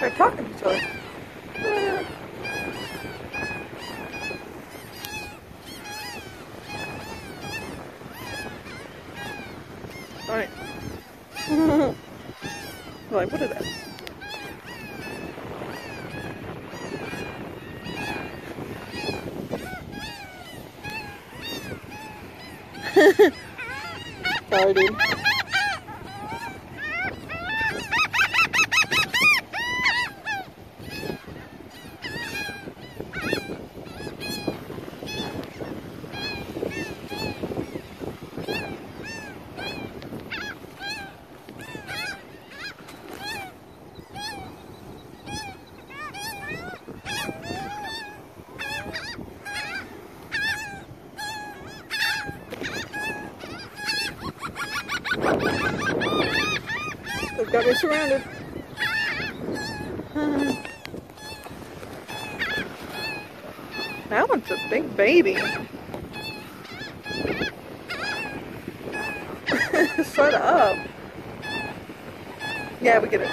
They're talking to each other. Alright. like, what is that? Sorry, dude. Me surrounded. that one's a big baby. Shut up. Yeah, we get it.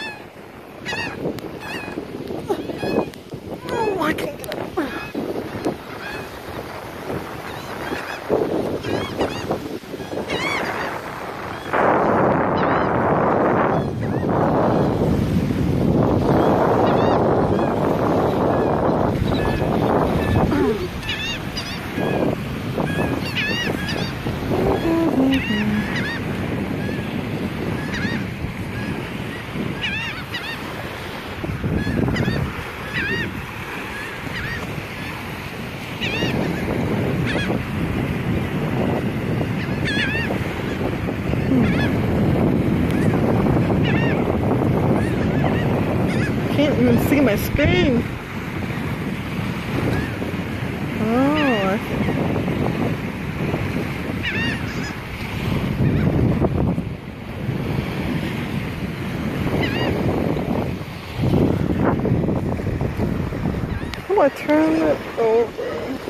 Oh, I can't get up. Can't even see my screen. Oh, okay. How do I turn it over?